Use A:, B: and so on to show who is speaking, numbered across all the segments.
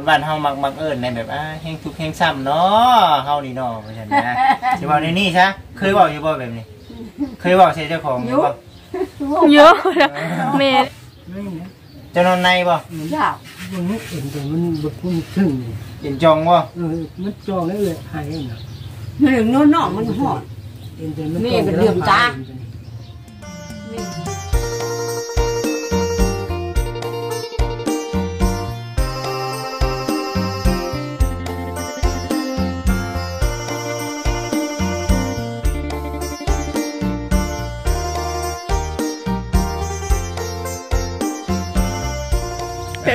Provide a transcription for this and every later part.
A: คนบ้านเฮามักมักเอิ้นในแบบอ่าแฮงทุกข์แฮงซ้ำเนาะเฮานี่เนาะว่าซั่นนะสิเว้าในนี่ซะเคยเว้าอยู่บ่แบบนี้ เคยเว้าใส่เจ้าของอยู่บ่
B: เยอะแม่
C: ไม่นะ
A: เจะนอนในบ่
D: ยาก
C: มันไม่เห็นแต่มันแบบมันถึง
A: เย็นจองบ่
C: เออมันจองได้เลยหายนะ
D: เรื่องโน้นนอกมันหอด
C: เห็นแต่มัน
D: แม่ก็เหลื่อมตา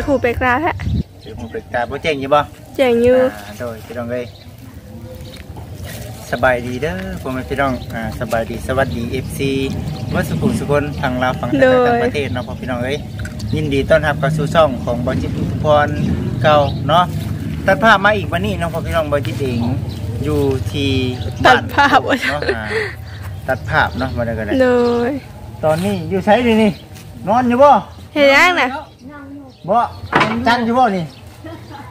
B: หูเป็ดกลาแท้
A: สิผมปรึกษาบ่เจ๋งอยู่บ่
B: เจ๋งอยู่
A: อ่าโดยพี่น้องเอ้ยสบายดีเด้อพ่อแม่พี่น้องอ่าสบายดีสวัสดี FC ว่าสุขุมสุคนทางลาวฝั่งไทยและต่างประเทศเนาะพ่อพี่น้องเอ้ยยินดีต้อนรับเข้าสู่ช่องของบอจิตอุทุพรเก่าเนาะตัดภาพมาอีกวันนี้เนาะพ่อพี่น้องบอจิตเองอยู่ที่
B: ตั
A: บ้า
B: ด
A: น
B: ภาพ
A: เนาะอ่าตัดภาพเนาะมาได้กันเลย
B: เลย
A: ตอนนี้อยู่ใช้ดินี่นอนอยู่บ่
B: เห็นยังน่ะ
A: บ่จันอยู่บ่นี่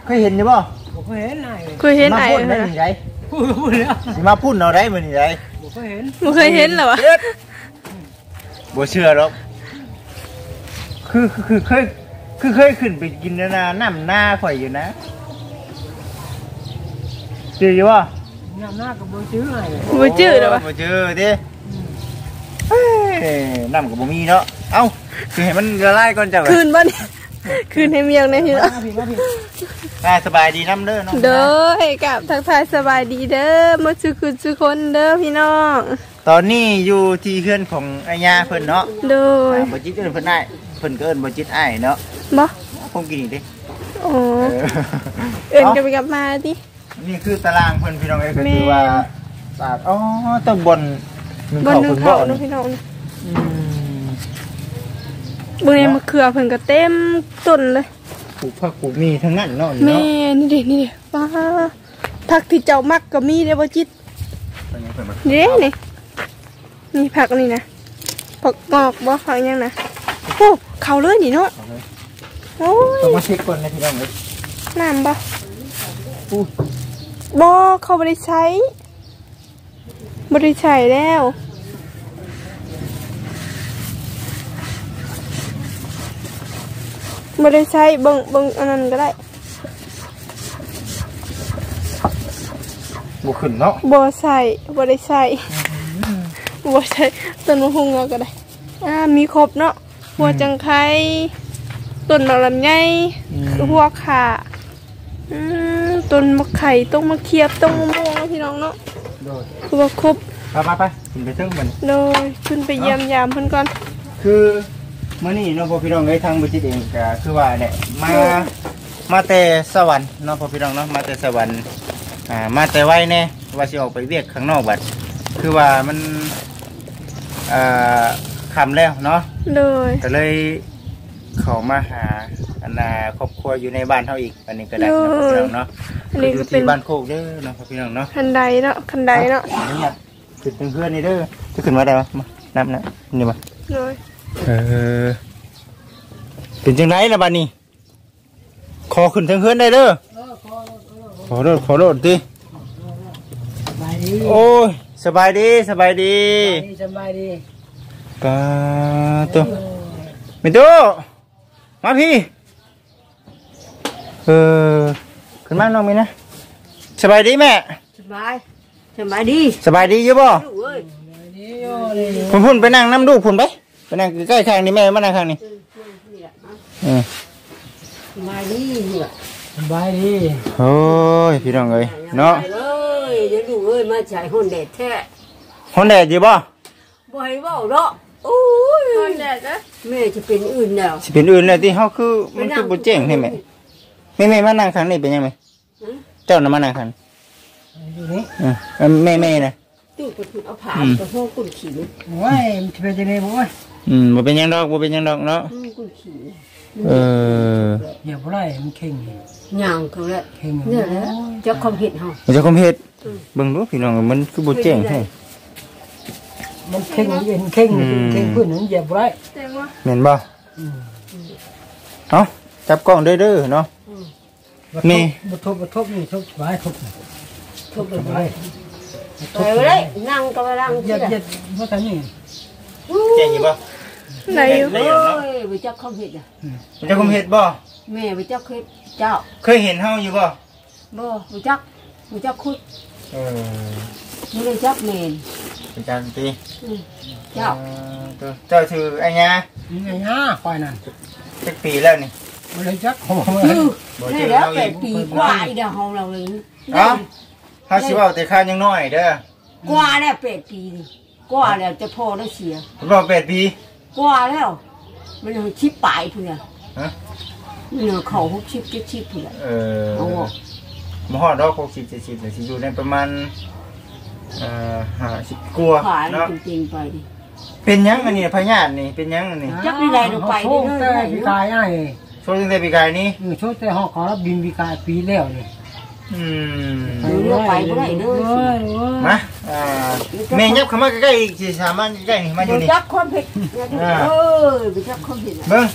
A: เคยเห็นอยู่บ่
C: ผมก็เห็นนาย
B: เคยเห็นไอ้
A: มาพูด
B: เหร
A: ได้
B: อ
A: นี่ได
C: พูดพูดแล้ว
A: สิมาพูดเอาได้มื้อนี้ได
C: ผมก็เห็น
B: มึงเคยเห็นเหรอวะ
A: เฮ็ดบ่เชื่อหรอกคือคือคือเคยคือเคยขึ้นไปกินนาน้ำหน้าข่อยอยู่นะเจออยู่บ่
C: น้ำหน้ากับมือซื้อไง
B: บ่จื้อเหรอวะ
A: บ่เจอเด้เอ้ยน้ำก็บ่มีเนาะเอ้าคือให้มันละลายก่อนจ้ะ
B: คืนบ่เนี่ย คืนให้เมียงเนี่ยพี่น้อง
C: พี่ว่าพี่
A: อ่าสบายดีน้ำเด้อเนาะ
B: เด้อให้กับทักทายสบายดีเด้อมาสุขุสุคนเด้อพี่น้อง
A: ตอนนี้อยู่ที่เพื่อนของไอ้ยาเพิ่นเนาะ
B: โดย
A: อ่าบ่จิตเอิ้นเพิ่นได้เพิ่นก็เอิ้นบ่จิตอ้ายเนาะ
B: บ่
A: ผมกินอีกดิ
B: โอ้
A: เออ
B: เอิ้นกันไปกลับมาดิ
A: นี่คือตารางเพิ่นพี่น้องเอ้ยก็
B: แม่
A: คือว่าศาสตร์อ๋อต้องบนหนึ่ง
B: บน
A: เขา
B: หนึง
A: เพิ่น
B: เขา
A: บ่
B: เนาะพี่น้อง
A: อืม
B: เบิ่งในมะเขือเพิ่นก็เต็มต้นเลย
A: ปลูกผักปลูกมีทั้งนั้นเนาะนี่
B: แม่
A: เนาะ
B: นี่ดินี่ดิป้าผักที่เจ้ามักก็มีเด้อบ่จิต
A: ตอนนี้เพิ่นมา
B: นี่เด้นี่นี่ผักนี่นะผักงอกบ่ผักหยังนะโอ้เข้าเลยนี่เนาะ
A: เอาเลย
B: โอ้ย
A: ต้องมาเช็คก่อนนะพี่น้องเอ้ย
B: น้ำบ่
A: อู้
B: บ่เขาบ่ได้ใช้บ่ได้ใช้แล้ว บ่ได้ใช้เบิ่งเบิ่งอันนั้นก็ได้
A: บ่ขึ้นเนาะ
B: บ่ใส่บ่ได้ใส่บ่ใส่ต้นมะฮุงเอาก็ได้อ่ามีครบเนาะหัวจังไคต้นมะลำไยหัวขาอืมต้นมะไข่ต้นมะเขียบต้นมะม่วงเนาะพี่น้องเนาะ
A: โดย
B: คือว่าครบ
A: ไปไปไปขึ้นไปเทิงมัน
B: โดยขึ้นไปเยี่ยมยามเพิ่นก่อน
A: คือ มื้อนี้เนาะพ่อพี่น้องเอ้ยทางบ่จิตเองก็คือว่าเนี่ยมา
B: โดย
A: มาแต่สวรรค์เนาะพ่อพี่น้องเนาะมาแต่สวรรค์อ่ามาแต่ไว้แน่ว่าสิออกไปเวียกข้างนอกบัดคือว่ามันอ่าคำแล้วเนาะ
B: โดย
A: ก็เลยเขามาหาอันนาครอบครัวอยู่ในบ้านเฮาอีกอันนี้ก็ได้เนาะพ่อพี่น้องเนาะ
B: อันนี้
A: อ
B: ก็
A: ยู่
B: เป็น
A: ที่บ้านโคกเด้อเนาะพ่อพี่น้องเนาะ
B: คันไดเนาะคันไดเนาะ
A: อนุญาตขึ้นเป็นเพื่อนนี่เด้อจะขึ้นมาได้ปะมานับนะนี่มา
B: โดย
A: เออเป็นจังไรล่ะบัดนี้ ขอขึ้นทั้งเพื่อนได้เด้อขอโทษขอโทษดิ
C: สบายดี
A: โอ้ยสบายดีสบายดี
C: สบายดี
A: ปาตัวมิตัวมาพี่ เออขึ้นมาน้องมีนะสบายดีแม่
D: สบายสบายดี
A: สบายดีอยู่บ่
D: ลูกเอ้ย
C: นี่โอ้เลย
A: พุ่นพุ่นไปนั่งน้ำดูกพุ่นไปไป นั่งใกล้ๆข้างนี่แม่มานั่งข้างนี่เออ
D: สบายดีเนี่ย
C: สบายดี
A: โอ้ยพี่น้องเอ้ยเนาะ
D: ไปเลยเดี๋ยวลูกเอ้ยมาใช้ห้องแดดแท้
A: ฮอนแดดอยู่บ่
D: บ่ให้เว้าเนาะโอ้ย
B: คนแดดนะ
D: แม่จะเป็นอื่นแล้ว
A: สิเป็นอื่นเลยที่เฮาคือมันคือบ่เจ๋งให้แม่แม่แม่มานั่งข้างนี่เป็นยังไงเจ้าน่ะมานั่งข้าง
C: อยู่นี่
A: เออเออแม่แม่น่ะ
D: ตู้กระตุ้นเอาผ้ากับห้องกุนขี้นี่
C: โอ้ยมันจะเป็นยังไงบ่ย
A: อืมบ่เป็นหยังดอกบ่เป็นหยังดอกเนาะ
D: ห้องกุนขี้
A: เออ
C: อย่าบ่ได้มันเข่ง
D: ย่างเขาแล้ว
C: เข่ง
D: เนี่ยแหละเจ้าความเห็นเฮา
A: มันจะคมเฮ็ดเบิ่งดูพี่น้องมันคือบ่เจ๋งแท้
C: มันเข่งเอ็นเข่งเข่งพื้นนั้นอย่าบ่ได้
B: เต็มว่า
A: แม่นบ่เอ้าจับกล้องเด้อเด้อเนาะแม่
C: บ่ทบบ่ทบนี่ทบสบายทบ
D: ทุบ
C: สบาย
D: ไปเลยนั่งก็ไปนั่ง
C: เย็
D: ที่
C: ด
D: ไหน
C: เย็ดว่าแต่นี่
A: แจ้งอยู่บ่
B: ไหนอยู่
A: ได้
D: โอ้
A: อยู่เนาะ
D: ยไปจักข้าวเห็ดอะ
A: มันจะคุมเฮ็ดบ่
D: แม่ไปจักเห็ดเจ้า
A: เคยเห็นเฮาอยู่บ่
D: บ่ไปจักไปจักคุด
A: เออ
D: ไม่ได้จักเมน
A: เป็นจังติ
D: อืมเจ้า
A: เออตัวเจ้าชื่อไอ้หยา
C: นี่ไงฮะควายนั่น
A: จักปีแล้วนี่
C: บ่เลยจักโอ้
D: ชื่อ
A: บ่
D: นี่
A: ชื่อ
D: แล้ว
A: เรา
D: แป
A: อี
D: ด
A: ก
D: ปีกว่าอีเดียวของเราเลย
A: เอ้าเฮาสิเว้าแต่ข้าวยังน้อยเด้อก
D: ว่าแล้วแปดปีนี่ กว่าแล้วจะพอได้เสีย
A: ผมบอก8ปี
D: กว่าแล้ว มันเอาชิปปลายพุ่นน่ะ
A: ฮะ
D: มันเอาเขาหกชิปเจ็ดชิปพุ่นน่ะ
A: เออ
D: เอาบ่
A: บ่ฮอดดอก60 70น่ะสิอยู่ในประมาณเอ่อ50กว่า
D: ขาย
A: เนาะ
D: จริงๆไปดิ
A: เป็นหยังอันนี้พญาตินี่เป็นหยังอันนี้
D: จักมีอะไรลงไป
C: โช
D: เด้
C: ค
D: อ
C: แต่ปีกายไอ้
A: โชว์ตั้งแต่ปีกายนี้
C: เออโชคแต่ห้องขอรับดินปีกายปีแล้วนี่
A: อืม
D: เลือกไปบ่ได้เด้อ
C: เว้ยเว้ย
A: มาอ่าแม่ยับเข้ามาใกล้ๆอีกสิสามารถใกล้ๆนี่มาอยู่
D: ไป
A: นี่
D: จักความเผ็ดเออไปจักความเผ็ดน่ะ
A: เบิ่ง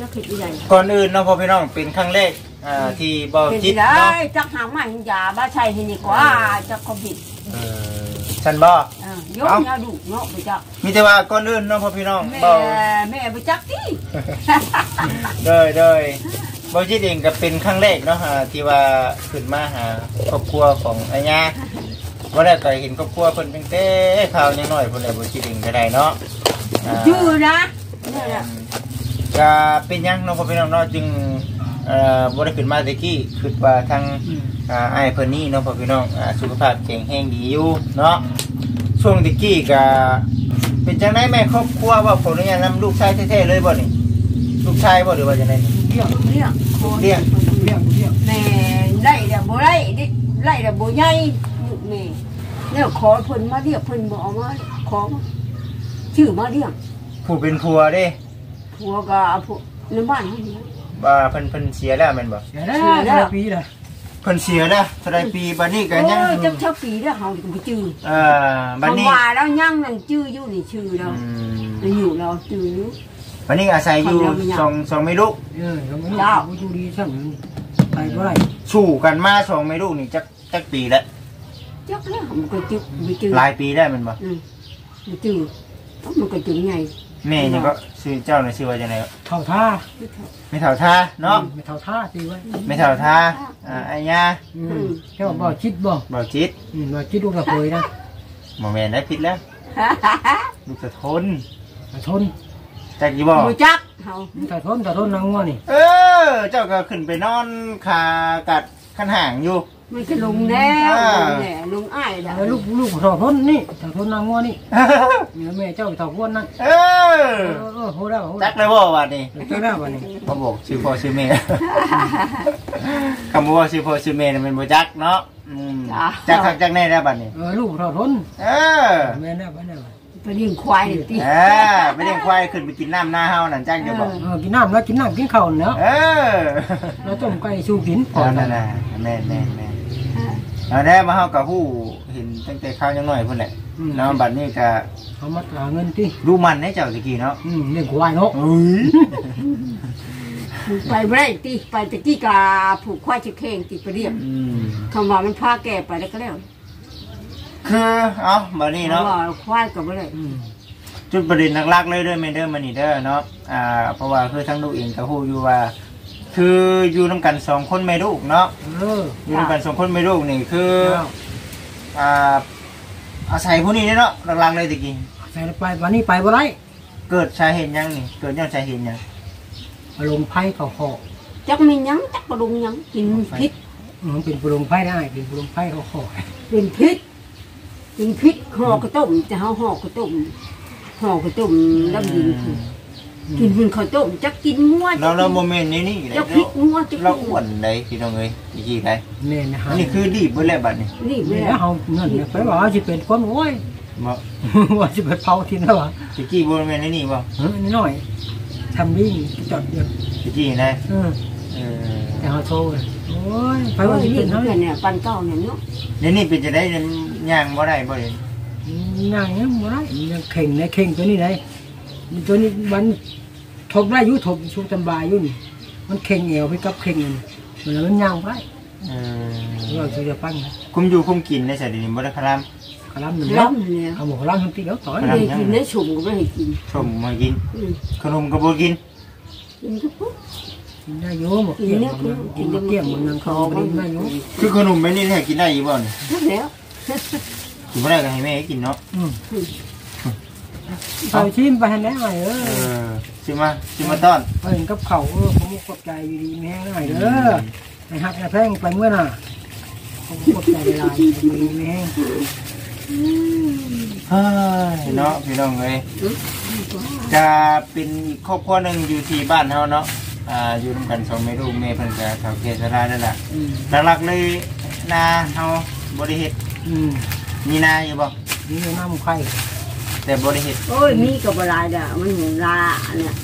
D: จักเผ็ดอีหยัง
A: ก่อนอื่นเนาะพ่อพี่น้องเป็นครั้งแรกอ่าที่เบา
D: เป็น
A: จิ
D: ที่
A: ต
D: ได้
A: เนาะ
D: จักหางมาหินยาบ้าใช่ที่นี่กว่าจักความเผ็ด
A: เออฉันบ่
D: เออยกยาดุเนาะไปจัก
A: มีแต่ว่าก่อนอื่นเนาะพ่อพี่น้อง
D: แม่
A: เบา
D: แม่ไปจักที่
A: เดยเดยเบาจิตเองก็เป็นครั้งแรกเนาะอ่าที่ว่าขึ้นมาหาครอบครัวของอาญาว่าได้วก็เห็นครอบครัวเพิ่นตั้งแต่ข่าวยังน้อยเพิ่นเลยเบาจิตเองก็ได้เนาะอ่า
D: ชื่อนะนี่แหละ
A: ก็เป็นหยังเน้องพ่อพี่น้องเนาะจึงเอ่อบ่ได้ขึ้นมาแตะกี้คิดว่าทางอ่าไอ้ายเพิ่นนี่เนาะพ่อพี่น้องอ่าสุขภาพแข็งแรงดีอยู่เนาะช่วงแตะกี้ก็เป็นจังไดแม่ครอบครัวว่าผมเนี่ยนำลูกชายแท้ๆเลยบ่นี่ลูกชายบ่หรือว่าจังไดนี่
C: เลี้ยง
D: เรียก
A: เรียก
C: เลี้ยงเลี้ยง
D: แม่ไล่เดี๋ยวบ่ไล่ดิไล่เดี๋ยวบ่ใหญ่แม่เนี่ยขอเพิ่นมาเรียกเพิ่นบ่เอามาขอชื่อมาเรียก
A: ผู้เป็นผัวเด้
D: ผัวก็เอาผัวในบ้านนี่
A: ว่าเพิ่นเพิ่นเสียแล้วแม่นบ่
C: เสียแล้วเสียปีละ
A: เพิ่นเสียแล้วเท่าใดปีบัดนี้ก็
D: เอ
A: ยัง
D: จักเท่าปีแล้วเฮาก็บ่จื้อ
A: เออบัดนี้
D: คำว่าแล้วยังนั่นจื้ออยู่นี่ชื่อเรา
A: อืม
D: อยู่เราจื้ออยู่
A: บัดนี้อาศัยอยู่
D: ความเร็วมันยาว
A: สองสองไม่ลูก
C: เออเราไม่รู้
D: เจ้า
C: ว่าอยู่ดีช่างนั้นไปบ่ได้
A: สู้กันมาสองไม่ลูกนี่จักจักปีแล้ว
D: จักแล้วมันก็จื้อบ่จื้อ
A: หลายปีได้วแมันบ่
D: อืมบ่จื้อเอ้ามันก็จื้อไง
A: แม่นี่ก็ชื่อเจ้าน่ะชื่อว่าจังได๋
C: เท่าท่า
A: ไม่เท่าท่าเนาะ
C: ไม่เท่าท่าตีไว้
A: ไม่เท่าท่าอ่าไอ้ยา
C: อืมแค่ว่าบ่คิดบ่
A: เบาจิต
C: อืมบ่คิดลูกกระเปยนะ
A: บ่แม่นได้ผิดแล้วลูกสะทน
C: กระทน
A: จักอยู่บ่
D: บ่จักเฮา
C: กระทนกระทนนางงัวนี่
A: เออ เจ้าก็ขึ้นไปนอนคากัดขันห่างอยู่
D: มันก็ลงแล้ว
A: อ่า
D: ลงแหน่ลงอ้ายแล้ว
C: แล้วลูกลูกเท่าทนนี่เท่าทนนางงัวนี่เมียแม่เจ้าเท่าควรนั่น
A: เอ
C: เอ
A: อ
C: อเออโหแล้วโห
A: จั
C: แล้ว
A: กเลยบ่ว่านี่
C: เจ้าแล้ววันนี้
A: เขาบอกชื่อพ่อชื่อแม่คำว่าชื่อพ่อชื่อแม่นี่มันบ่จักเนาะอืมจักคักจักแน่แล้วบัดนี้
C: เออลูกเท่าทน
A: เออ
C: แม่แน่บ้านแน่
D: ไปเลี้ยงควายนี่ติ
A: เออไปเลี้ยงควายขึ้นไปกินน้ำหน้าเฮานั่นจักจะบอก
C: เออกินน้ำแล้วกินน้ำกินข้าวเนาะ
A: เออ
C: เราต้มไก่สู้กิน
A: ก่อนนั่นน่ะแม่นแม่นแม่นเอาได้มาเฮากับฮู้เห็นตั้งแต่ข้าวยังน้อยพุ่นแหละเนาะบัดนี้ก็
C: เขามาหาเงินที่
A: รู้มันให้เจ้าตะกี้เนาะ
C: อืมเลี้ยงควายเนาะ
A: เอ้ย
D: ไปบ่ได้ติไปตะกี้กาผูกควายชิเข่งติไปเรียบ
A: อืม
D: คำว่ามันพาแก่ไปแล้วก็แล้ว
A: คือเอาบัดนี้เนาะ
D: คำว่าควายก็บ่ได้
C: อืม
A: จุดประเด็นหลักๆเลยเด้อแม่เด้อมันนี่เด้อเนาะอ่าเพราะว่าคือทั้งลูกเองก็ฮู้อยู่ว่า คืออยู่นํกันสองคนแม่ลูกเนาะ
C: เออ
A: อยู่นํกันสองคนแม่ลูกนี่คือ
C: เจ้า
A: อ่าอาศัยผู้นี้เนาะหลักๆเลยตะกี้
C: ใส่ไปวันนี้ไปบ่ได้
A: เกิดสาเหตุหยังนี่เกิดย้อนสาเหตุหยัง
C: อารมณ์ไผ่เขาหอก
D: จักมีหยังจักบ่ลงหยังกินพิษ
C: มันเป็นปรุงไผ่ได้เป็นปรุงไผ่เขาหอก
D: เป็นพิษ กินพิษห่อกระต้มจะเฮาห่อกระต้มห่อกระต้มลำดินคือกินบุญข้าวต้มจักกินงัว
A: เราเราโมเมนต์นี้นี่
D: จักพริกงัวจัก
A: เราอ้วนได้พี่น้องเอ้ยตะกี้ได้
C: แม่นะฮะ
A: อันนี้คือดีบเบิดแล้วบัดนี้
D: นี่
C: นี่
D: แม่
C: นะเขาเงินไปว่าจะเป็นคนโอ้ย
A: บ่
C: ว่าจะไปเผาทิ้งแล้ววะ
A: ตะกี้บ่แม่นในนี่บ่
C: เฮ้ยนิดหน่อยทำดิ้งจอดเดียว
A: ตะกี้นะ
C: เออ
A: เออ
C: แต่เขาโทรเลยโอ้ยไป
D: ไปว่า
C: ว่าจะ
D: นี่
C: เป็น
D: เพื่
C: เท่า
D: อน
C: ไหร่
D: เนี่ยปันเก้าเนี่ยเนาะ
A: เดี๋ยวนี้เป็นจะได้ ย่างบ่ได้บ่เด้
C: ง่ายเนี่ยบ่ได้ยังเข่งในเข่งตัวนี้เลยตัวนี้มันทบได้อยุทบชุบตำบายอยุ่นมันเข่งเอวไปกับเข่งนี่มันมันย่างไป
A: เออ
C: เราจะจะปั้นนะ
A: คุมอยู่คุมกินในสายดินบ่ได้คาราม
C: กระลำมัน
D: ล้
C: ล้ำ
D: เนี่ยำ
C: เอาหมูล้ำทั้งตีแล้วต่อย
D: ไม่ให้กินได้ชุ่มก็ไม่ให้กิน
A: ชมมากิน
D: อืม
A: ขนมก็บ่กิน
D: กินก็ปุ๊บ
C: กินได้เยอะหมดเกี่ยมมันกินเกี่ยมมันยังคอมันได้เยอะ
A: คือขนมแบบนี้เนี่ยกินได้อยู่บ่นี่
D: นั่นแล้ว
A: กินบ่ได้ก็ให้แม่กินเนาะ
C: อืมเอาชิมไปให้ได้เอ
A: เอ
C: อ
A: อสิมาสิมาต้อน
C: เอ็นกับเขาเออผมขอบใจอยู่ดีแม่หน่อยเด้อไอ้หักไอ้แพงไปเมื่อน่ะผมขอบใจเวลาอยู่ดีแม่
A: เฮ้ยเนาะพี่น้องเอ้ยจะเป็นอีกครอบครัวหนึงอยู่ที่บ้านเฮาเนาะอ่าอยู่ร่วมกันสองแม่ลูกแม่เพิ่นก็เฒ่าแก่ชราแล้วล่ะ
C: อืม
A: หลักๆเลยนาเฮาบ่ได้เฮ็ด
C: อืม
A: มีนาอยู่บ่
C: นี่น้ำไข่
A: แต่บ่ได้เฮ็ด
D: โอ้ยมีกับบลายด่ะมันหมูลาเนี่ย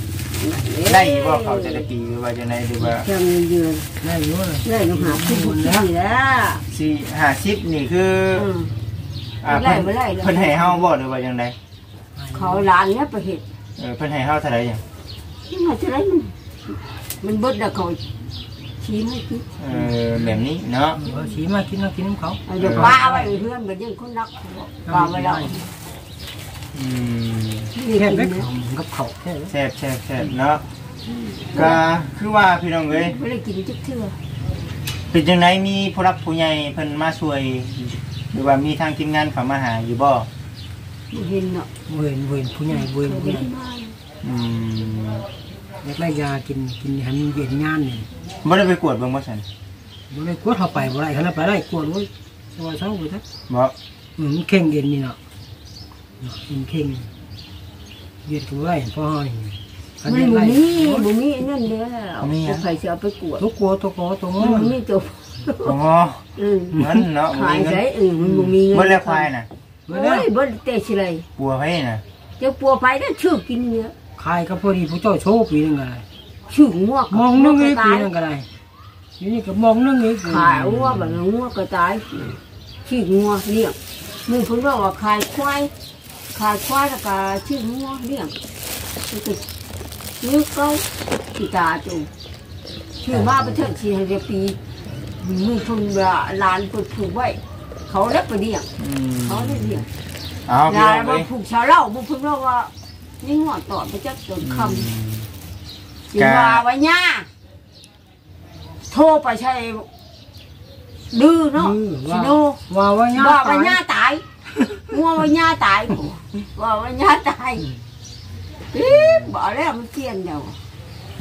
A: ได้อยู่บ่เขาแต่ละปีหรือว่าจังไดหรือว่า
D: เจ้าเงินเดือน
C: ได้เยอะเลย
D: ได้ต้องหาผู้บุญนี่แหละ
A: สี่ห้าสิบนี่คือ
D: อืม
A: อ่า
D: ไม่
A: เพิ่น
D: ไล่ไม่ไล่เลย
A: เพิ่นให้เฮาบ่หรือว่าจังได
D: เขาร้านเนี้ยไปเห็ด
A: เออเพิ่นให้เฮาเท่าไหร่หยัง
D: นี่มาจะไรมันมันเบิดแล้วเขา ชี้ไม่คิด
A: เออแบบนี้เนาะ
C: เออสีมากินน้ำกินน้ำเขา
D: เอาเดี๋ยวป้าไว้เพื่อนมันยังคนรักป้าไว้แล้ว
A: อืม
C: แค่
D: นี่
C: เล็ก
D: กินนะ
C: กับเขาแค่
A: แซ่บแซ่บแซ่บเนาะก็คือว่าพี่น้องเอ้ย
D: ไม่ได้กินจักเทื่อ
A: เป็นจังไดมีผู้รักผู้ใหญ่เพิ่นมาช่วย หรือว่ามีทางทีมงานเข้ามาหาอยู่บ่
D: ไม่เห็นเนาะ
C: เวนเวนผู้ใหญ่เวน
D: เขา
C: ผู้
D: ไม่
C: ใหญ่
D: ได้มา
A: อืม
C: อยากได้ยากินกินให้มันเวียนงานนี่
A: บ่ได้ไปกวดเบิ่งบ่ซั่น
C: บ่ได้กวดเข้าไปบ่ได้ขนาดไปได้กวดไว้ซอยเช้าไปทัก
A: บ่
C: อืมเข่งเย็นนี่เนาะมันเข่งเย็นก็ไว้พ่อห้อย
D: มันบ่มีบ่มีอันนั่นแล้วใครจะเอาไปกวด
C: ทุกกัวตัวกอตัวงอ
D: มันไม่จบ
A: อ๋อ
D: อืม
A: เงินเนาะบ่
D: ขาย
A: มีเงิน
D: ใช้เออมันบ่มีเงิน
A: บ่แล้วควายน่ะ
C: เมื่
D: โอ้
C: อย
D: บ่เตะสิเลย
A: ปัวไผน่ะ
D: เจ้าปัวไปได้ชื่อกินเนี่ย
C: ขายก็พอดีผู้เจ้าโชว์ปีนึงก็ได้
D: ชื่องัว
C: มองนึงอีกปี
D: ตาย
C: นึงก็ได้อยู่นี่ก็มองนึงอีก
D: ขายงัวแบบงัวก็ตายชื่องัวเลี้ยงมึงเพิ่นบอกว่าขายควายขายควายแล้วก็ชื่องัวเลี้ยงนี่ก็นิ้วเก้าที่ตาจูชื่อมาประเทศที่ให้เรียกปีมึงเพิ่นว่าหลานเพิ่นผูกไว้เขาเล็บไปเลี้ยง
A: อืม
D: เขาได้เลี้ยง
A: เอาพี่
D: ยา
A: น้อง
D: มา
A: เอ้ย
D: ผูกชาวเล่าบุเพิ่นบอกว่านี่งอดต่อไปจักจนคำ สิว่าไว้ย่าโทรไปใช่ดื้อเนาะสิโน
C: ว่าว่าย่า
D: ว่าไว้
C: ตาย
D: ย่าตายงัวไว้ย่าตายว่าไว้ย่าตายปี๊บบอกแล้วมันเทียนเดียว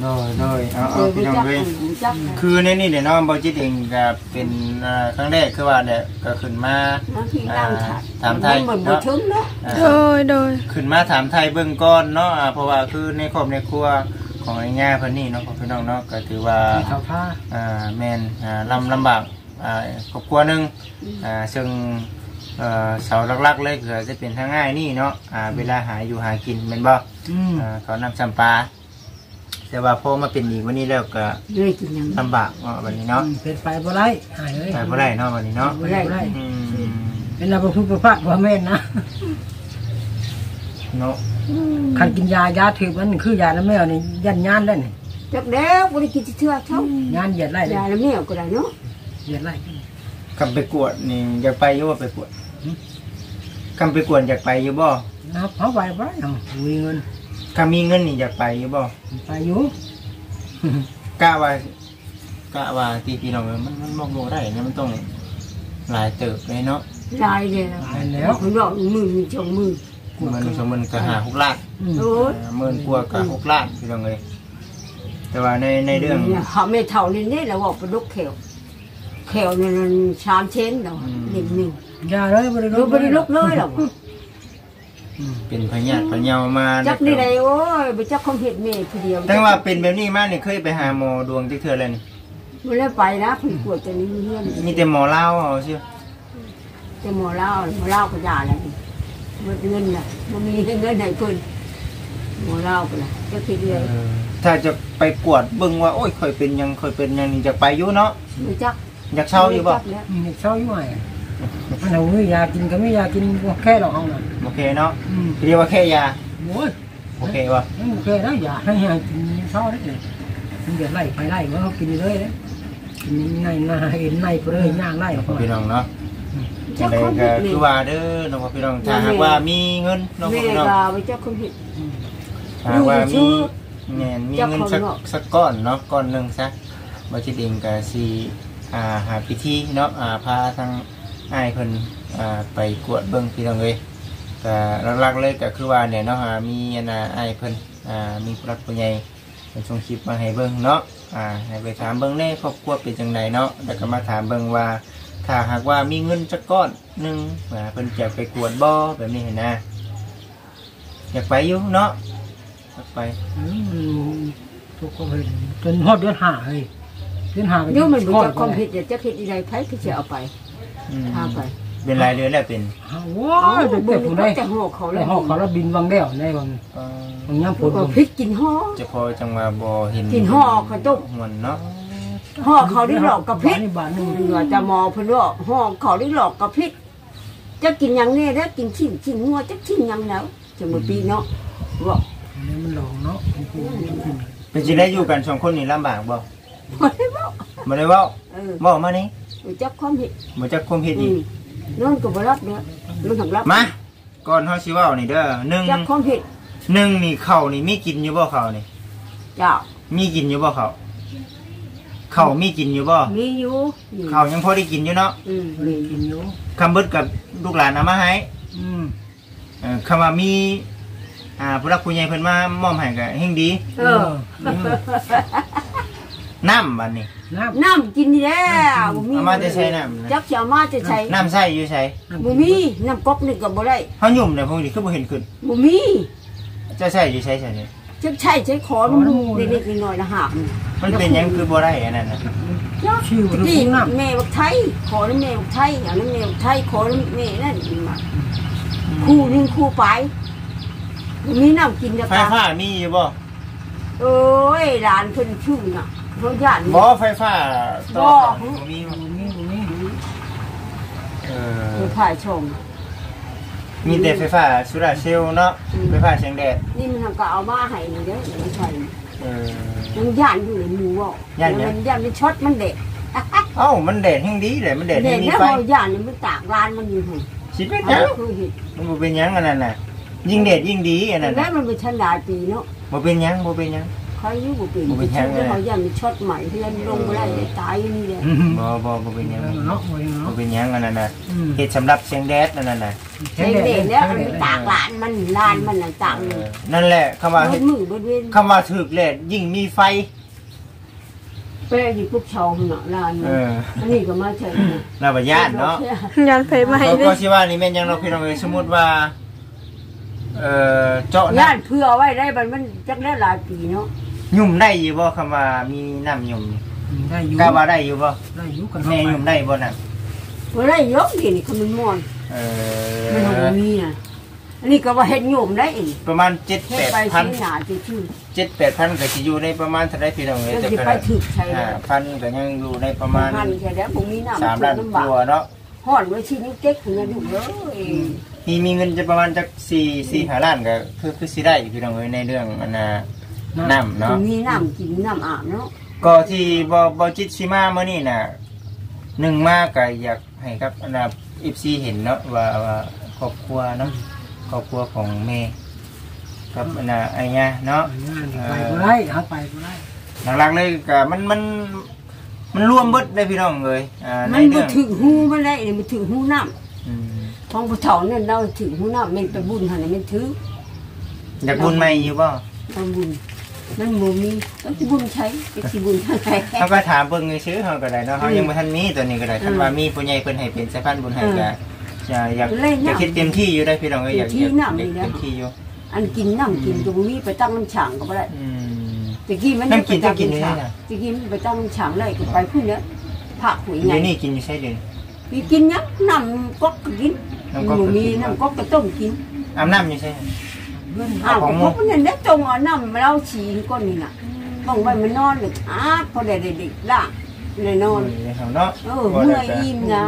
A: โดยโดยเอา
D: เอ
A: เอา
D: อ
A: พี่น้อง
D: จัก
A: เอ้ย
D: จัก
A: คือในนี่เดี๋ยวน้องบอจิตเองก็เป็นอ่าครั้งแรกคือว่าเนี่ยก็ขึ้นมา
D: น้ำพี่นั่งถัด
A: ถามไทย
D: มันบ่ถึงเนาะ
A: อ่า
B: โดยโดย
A: ขึ้นมาถามไทยเบื้องก้อนเนาะอ่าเพราะว่าคือในครอบในครัว ของไอ้ง่าเพิ่นนี่เนาะของพี่น้องเนาะก็ถือว่า
C: เขาท่า
A: อ่าแมนอ่าลำลำบากอ่าครอบครัวหนึงอ่าซึ่งเอ่อเสาหลักๆเลยคือจะเป็นทางง่ายนี่เนาะอ่าเวลาหาอยู่หากินเป็นบ่
C: อืม
A: อ่าเขานำจำปาแต่ว่าพอมาเป็นอีกวันนี้แล้วก็
D: เลยกินยัง
A: ลำบากเนาะวันนี้เนาะ
C: เป็นไปบ่ได้หายเลย
A: ไปบ่ได้เนาะวันนี้เนาะ
C: บ่ได้บ่ได้
A: อืม
C: เป็นเราประพฤติประพฤติว่าแม่นนะ
A: เนาะ
C: คันกินยายาถือมันคือยาแล้วแมวนี่ยันยานได้นี่
D: จักแล้วบ่ได้กินเทื่อเท่ายา
C: นเหยียดไล่เลย
D: ยาแล้วแม่ก็ได้เนาะ
C: เหยียดไล่
A: คำไปกวดนี่อยากไปอยู่ว่าไปกวดคำไปกวดอยากไปอยู่บ่
C: นะครับเขาไปบ่ได้เอามีเงิน
A: คำมีเงินนี่อยากไปอยู่บ่
C: ไปอยู่
A: กะว่ากะว่าที่พี่น้องเอ้ยมันมันมองบ่ได้เนี่ยมันต้องหลายเติบเลยเนาะ
D: ได้เลย
C: ไปแล้ว
D: เขาบอกมือมีจงมือ
A: มันสมมันก็หาหกล้าน
C: ม
D: โอ้ย
A: อ่าหมื่นกว่าก็หกล้านพี่น้องเอ้ยแต่ว่าในในเรื่อง
D: เขาไม่เท่านี้นี่เราบอกเป็นลูกเขียวเขียวนี่มันชามเชนเราหนึ่งหนึ่ง
C: ยาเลยบ่ได้
D: เราไม่ได้ลุกเลยหรอ
A: เป็นพญาติพญามา
D: จักนี่ไรโอ้ยไปจักคงเห็ดเมย์ทีเดียว
A: แต่ว่าเป็นแบบนี้มากเนี่ยเคยไปหาหมอดวงที่เทื่อแล้วนี่
D: ไม่ได้ไปนะผีปวดจะนี่เงี้ย
A: มีแต่หมอเล่าเอาเชื่อ
D: จะหมอเล่าหมอเล่าก็ยาแล้ วมันเงินน่ะมันมีเงินไหนเพิ่นหมอเล่าไปละจะคิดเลย
A: เออถ้าจะไปกวดเบิ่งว่าโอ้ยค่อยเป็นหยังค่อยเป็นหยังนี่จะไปอยู่เนาะ
D: ไม่จัก
A: อยากเช่าอยู่บ่
D: แล้ว
C: อืมเช้าอยู่ไงมันเอามือยากินก็ไม่ยากินบ่แค่หรอกเอาน่ะ
A: โอเคเนาะ
C: อืม
A: เรียกว่าแค่ยา
C: โอ้ย
A: โอเคป่ะ
C: มันโอเคนะยาให้ยากินเช้าได้เลยมันเดือดไล่ไปไล่มันเขากินเลยเลยกินในหน้าเห็นในเปลือยย่างได้
A: น้องพ่อพี่น้องเนาะ จั
D: เจ้าง
A: ใด
D: คน
A: ก็
D: เห็ด
A: คือว่าเด้อน้องพ่อพี่น้องถ้าหากว่ามีเงินน้องพ่อ
D: แม่
A: พี่น้อง
D: ก็ไปเจ้าคนเห็ด
A: ถ้าหากว่ามี
D: ชื่อ
A: แม่นมี
D: เจ้า
A: เงิน
D: ของ
A: สัก
D: เนาะ
A: สักก้อนเนาะก้อนหนึงซะบ่จิตเองก็สิอ่าหาพิธีเนาะอ่าพาทางอ้ายเพิ่นอ่าไปกวดเบิ่งพี่น้องเอ้ยก็หลักๆเลยก็คือว่าเนี่ยเนาะอ่ามีอันน่ะอ้ายเพิ่นอ่ามีผู้รักผู้ใหญ่เป็นส่งคลิปมาให้เบิ่งเนาะอ่าให้ไปถามเบิ่งแน่ครอบครัวเป็นจังไดเนาะแล้วก็มาถามเบิ่งว่า ถ้าหากว่ามีเงินจักก้อนหนึ่งว่าเพิ่นจะไปกวดบ่อแบบนี้เห็นนะอยากไปอยู่เนาะอยากไป
C: อืมทุกคนเห็นจนฮอดเดือนห้าเลยเดือนห้า
D: เดี๋ยวมันบ่เจ้าคนเห็ดเดี๋ยวเจ้าเห็ดอีใดไผก็จะเอาไป
A: อืม
D: พาไป
A: เป็นรายเดือนแล้วเป็น
C: ว้าวจะเก็บผู้ได้
D: แต่ห่อเขา
C: แล้
D: แล้วว
C: หอกเขาแล้วบินวังแล้วในวัง
A: เอ่อ
C: วังย่างผล
D: ก็พริกกินห่อ
A: จะพอจังว่าบ่เห็น
D: กินห่อข้าวต้ม
A: หวนเนาะ
D: ห่อเขาได้หลอกกับพริก
C: นี่บาทหนึง
D: เหนือจะมอเพิ่นว่าห่อเขาได้หลอกกับพริกจะกินหยังแน่เด้อกินชิ้นชิ้นงัวจักชิ้นหยังแล้วจะมื้อปีเนาะบอก
C: นี่มันหลงเนาะ
A: เป็นสิได้อยู่กันสองคนนี่ลำบากบ่
D: บ่ได้บอก
A: บ่ได้เว้า
D: เออ
A: เว้ามานี่
D: รู้จักความเห็ด
A: บ่จักความเฮ็ด
D: อื
A: อีก
D: มนอนก็บ่รับเด้อมันทำรับ
A: มาก่อนเฮาสิเว้านี่เด้อหนึ่ง
D: จักความเห็ด
A: หนึ่งนี่ข้าวนี่มีกินอยู่บ่ข้าวนี่
D: เจ้า
A: มีกินอยู่บ่ข้าว ข้าวมีกินอยู่บ่
D: มีอยู่นี่
A: ข้าวยังพอได้กินอยู่เนาะ
D: อืม
C: มัน
D: มี
C: กินอยู่
A: คำเบิดกับลูกหลานเอามาให้
C: อืม
A: เอ่อคำว่ามีอ่าผู้รักผู้ใหญ่เพิ่นมามอบให้ก็เฮงดี
D: เออ
A: น้ำบัดนี้
C: น้
D: น้ำกินนี่แหล้วบ่มี
A: เอามาจะใช้น้ำนะ
D: จักสิเอามาจะใช้
A: น้ำใส่อยู่ใส่ำ
D: บ่มีน้ำก๊อกนี่ก็บ่ได้
A: เฮายุ่มเนี่ยพวกนี้คือบ่เห็นขึ้น
D: บ่มี
A: จะใส่อยู่ใส่ใส่นี่
D: จักใช้ใช้ขอมันเล็กๆน้อยๆนะหาบนี่
A: มันเป็นหยังคือบ่ได้อันนั้นน่ะ
C: ชื่อว่า
D: ที่
C: ลูกน้ำ
D: แม่บักไทย ขอน้ำแม่บักไทยเอาน้ำแม่บักไทยขอน้ำแม่นั่นมาคู่หนึงคู่ไปมีน้ำกินจะ
A: ไฟ
D: ตา
A: ฟ้ามีอยู่บ่
D: โอ้ยหลานเพิ่นชื่อน่ะเขาญาติ
A: บ่ไฟฟ้าต่อกันบ่มี
C: บ่มีบ่มี
A: เอ
D: เพิ่
A: อน
D: ถ่ายชม
A: มีแต่ไฟฟ้าโซลาร์เซลล์เนาะไฟฟ้าแสงแดด
D: นี่มันก็เอามาให้นี่เด้อไม่ใช่
A: เออ
D: มันญาติอยู่ในหมู่เว้า
A: ย้านหยัง
D: มันญาติมันช็อตมันเด็ก
A: เอ้ามันแดดแห่งดีเลยมันแดด
D: เด็
A: แห่
D: ก
A: งมี
D: แล้ว
A: ไฟ
D: เขาญาตินี่มันตากร้านมันอยู่หั่น
A: สิเป็นห
D: เอา
A: ยัง
D: คือเห็น
A: มันบ่เป็นหยังอันนั้นน่ะยิ่งแดดยิ่งดีอันนั้น
D: แล้
A: น่ะ
D: วมันเป็นชั้นหลายปีเนาะ
A: บ่เป็นหยังบ่เป็นหยัง
D: ใครอยู่บ่เป็น
A: บ่เป็นแท้งเลย
D: เขาญาติมันช็อตใหม่เพื่อนลงบ่ได้ได้ตายอยู่นี่แหละ
C: อืม
A: บ่บ่บ่เป็นหยัง
C: เนาะบ่
A: บ่
C: เนาะ
A: เป็นหยังอันนั้นน่ะ
C: อืม
A: เฮ็ดสำหรับแสงแดดอันนั้นน่ะ
D: เด็กเด็กแล้วมันไปตากร้านมันร้านมันน่ะตาก
A: เอ
D: เลย
A: อนั่นแหละคำว่า
D: เบิ
A: เฮ็
D: ด
A: ด
D: มือเบิดเว้น
A: คำว่าถึกแดดยิ่งมีไฟ
D: แป้อยู่พวกชาวเนาะร้าน
A: เออ
D: อันนี้ก็มาใช่นะ
A: น่าบ่ย่านเนาะ
B: ยันไฟไหม้
A: ก็
B: เล
A: ก็
B: ย
A: สิว่านี่แม่นหยังเนาะพี่น้องเอ้ยสมมุติว่า เอ่อเจาะ
D: ย่า
A: น้ำ
D: นเพื่อไว้ได้มันมันจักได้หลายปีเนาะ
A: ยุ่มได้อยู่บ่คำว่ามีน้ำยุ่มนี่
C: ได้อยู่
A: กล้าว่าได้อยู่บ่
C: ได้อยู่กัน
A: แม่ยุ่มได้บ่น่ะ
D: บ่ได้ยกนี่นี่คือมันม่วน
A: เอ
D: มัน
A: อ
D: บ่มีน่ะอันนี้ก็ว่าเฮ็ดโยมได้อีก
A: ประมาณ
D: เฮ็ด
A: 7
D: ไป
A: 8พัน
D: สิหน้าซื่อ
A: 7 8พันก็สิอยู่ในประมาณเท่าใดพี่น้อง
D: ๆ
A: เอ้ย
D: แล้ว
A: แต่
D: สิ
A: ก็
D: ไปถึกใช่
A: ห้า
D: แล้ว
A: พันก็ยังอยู่ในประมาณ
D: พันแค่แล้วบ่มีน้ำ
A: สามล้าน
D: ลำ
A: ก
D: บาก
A: ว่าเนาะ
D: ฮ้อนไว้ชิ้นเจ๊กเนี่ยดูเด้อ
A: มีมีเงินจะประมาณจักสี่สี่ห้าล้านก็คือคือสิได้อยู่พี่น้องเอ้ยในเรื่องอันน่ะน้ำเนาะ
D: มีน้ำกินน้ำอาบเนาะ
A: ก็ที่บอบอจิตชิมาเมื่อนี่น่ะหนึ่งมากก็อยากให้ครับอันน่ะอีซีเห็นเนาะว่าว่าครอบครัวเนาะครอบครัวของแม่ครับอันน่ะไอ้เนี่ยเนาะ
C: ไปบ่ได้เอาไปบ่ได้
A: หลักๆเลยก็มันมันมันรวมเบิดได้พี่น้องเลยอ่าใน
D: มันบ่
A: เรื่อง
D: ถึงหูมันได้นี่มันถึงหูน้ำ
A: อืม
D: ของผู้เฒ่านั่นเราถึงหูน้ำมันไปบุญหั่นน่ะมันถือ
A: อยากบุญไหมอยู่บ่
D: ทำบุญมันบ่มีต้องสิบุญใช้ไปสิบุญทางไหน
A: เขาก็ถามเบิ่งซื้อๆเขาก็ได้เนาะเขา
D: อืม
A: ยังบ่ทันมีตัวนี้ก็ได้
D: อืม
A: คันว่ามีผู้ใหญ่เพิ่นให้เป็นสะพานบุญให้
D: อืม
A: ก็จะอยาก
D: เล่น
A: จะ
D: น้ำ
A: คิดเต็มที่อยู่ได้พี่น้องเอ้ยอยาก
D: เต็มที่
A: อยาก
D: น้ำนี่นะ
A: เต็มที่อยู่
D: อันกินน้ำกินก็บ่มีไปตั้งน้ำฉางก็บ่ได้
A: อืม
D: ตะกี้มัน
A: น้ำกิน
D: ไปตั้ง
A: จะกินได้
D: ฉาง
A: ไง
D: ตะกี้มันไปตั้งน้ำฉางเลยก็ไปพุ่นเนี้ยผักหวย
A: เดี๋
D: ไง
A: ยวนี้กินอยู่ใช่เดือน
D: ไปกินยังน้ำก๊อกก็กิน
A: น้ำก๊อกก็
D: บ่มี
A: กิน
D: น้ำก๊อกก็ต้มกิน
A: อาบน้ำอยู่ใช่
D: อ้าว
A: ของหมู่
D: พวกมันเนี่ยจงเอาน้ำมาเล่าฉี่ก้นนี่น่ะต้องไปมันนอนเลยอ้าพอได้เด็กๆล่ะเลยนอน
A: ในเขาเนาะ
D: เออเมื่อยอิ่มนะ